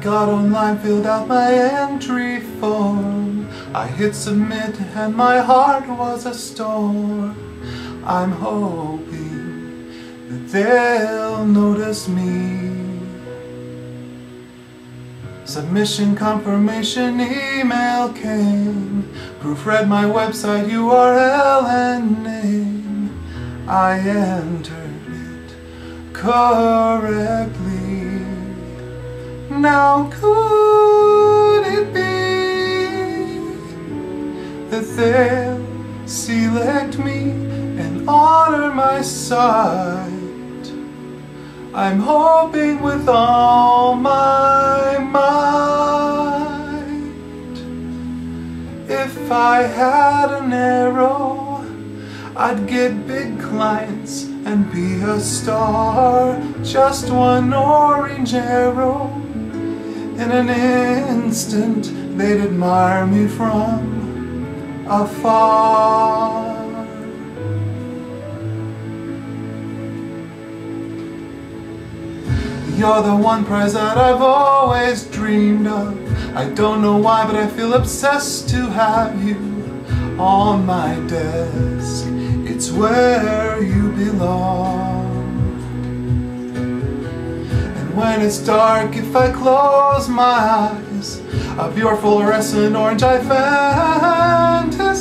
Got online, filled out my entry form. I hit submit and my heart was a storm. I'm hoping that they'll notice me. Submission confirmation email came. Proofread my website URL and name. I entered it correctly. Now could it be that they'll select me and honor my site? I'm hoping with all my might. If I had an arrow, I'd get big clients and be a star. Just one orange arrow. In an instant, they'd admire me from afar. You're the one prize that I've always dreamed of. I don't know why, but I feel obsessed to have you on my desk. It's where you belong. When it's dark, if I close my eyes, of your fluorescent orange I fantasize.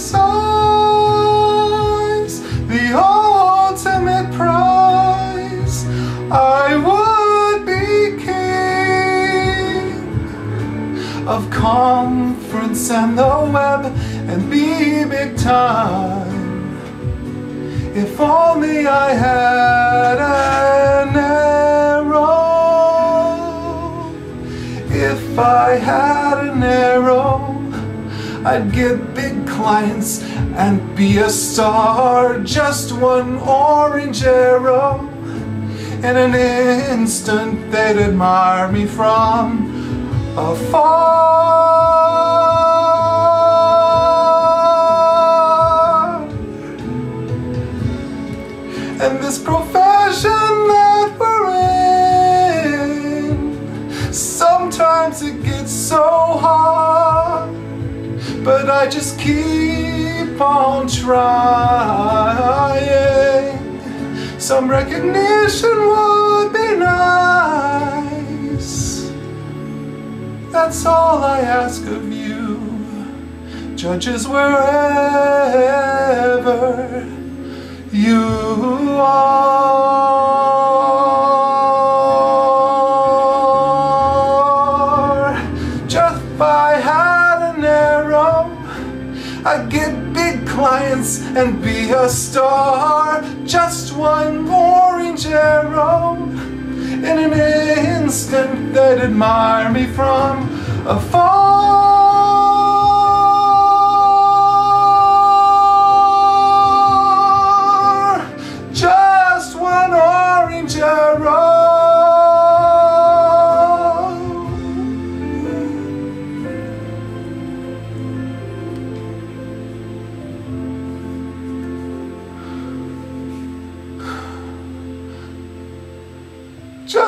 The ultimate prize. I would be king of conference and the web and be big time. If only I had an I had an arrow, I'd get big clients and be a star. Just one orange arrow. In an instant, they'd admire me from afar. I just keep on trying. Some recognition would be nice. That's all I ask of you, judges wherever you are. Just if I'd get big clients and be a star. Just one orange arrow. In an instant, they'd admire me from afar.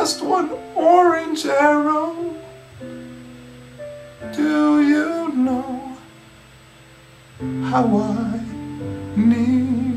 Just one orange arrow. Do you know how I need